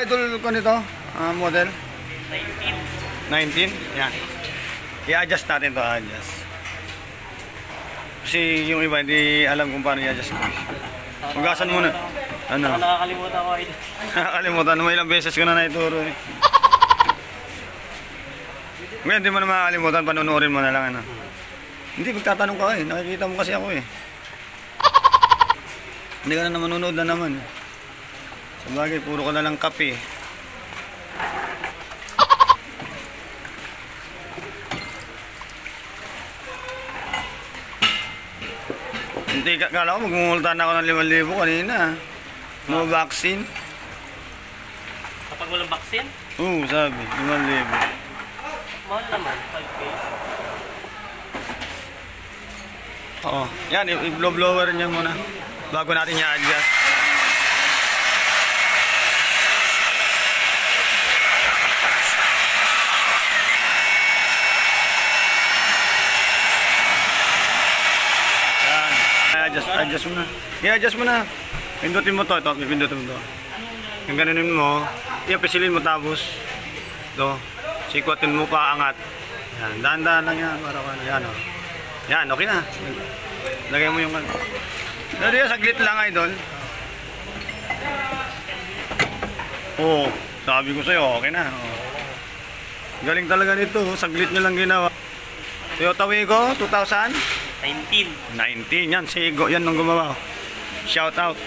idol ko nito? Ah, model? 19. 19? Yan. I-adjust natin to, adjust. Kasi yung iba hindi alam kung paano i-adjust. Hugasan muna. Ano? Nakakalimutan ko idol. Nakakalimutan mo ilang beses ko na naituro eh. Ngayon, hindi mo na makakalimutan, panunuorin mo na lang ano. Hindi, magtatanong ka eh. Nakikita mo kasi ako eh. Hindi ka na naman na naman. Sa bagay, puro ka na lang kape. Hindi, ka- kala ko magmumulta na ako ng 5,000 kanina. No vaccine. Kapag walang vaccine, Oo, sabi, 5,000. mahal naman. 5K. Oo. Yan, i- i-blow-blower niya muna. Bago natin i-adjust. Yan. I-adjust, adjust mo na. I-adjust mo na. Pindutin mo to. Ito, pindutin mo to. Yung ganunin mo, i-apisilin mo tapos. Ito. Sikwatin mo pa angat. Yan, dahan-dahan lang yan. Para ka Yan, oh. Yan, okay na. Lagay mo yung ano. Pero yun, saglit lang, idol. Oo, sabi ko sa'yo, okay na. Oo. Galing talaga nito, oh. saglit nyo lang ginawa. Toyota Wigo, 2019. 19. Yan, si Igo, yan nung gumawa. Shout out.